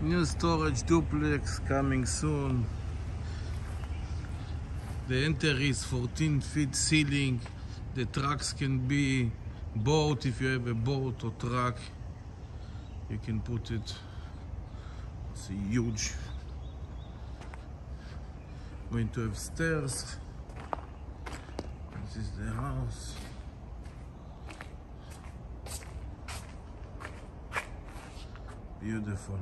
New storage duplex coming soon. The entry is 14 feet ceiling. The trucks can be boat if you have a boat or truck. You can put it. It's huge. Going to have stairs. This is the house. Beautiful.